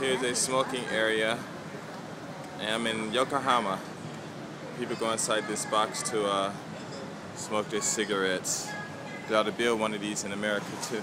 Here's a smoking area. And I'm in Yokohama. People go inside this box to uh, smoke their cigarettes. They ought to build one of these in America too.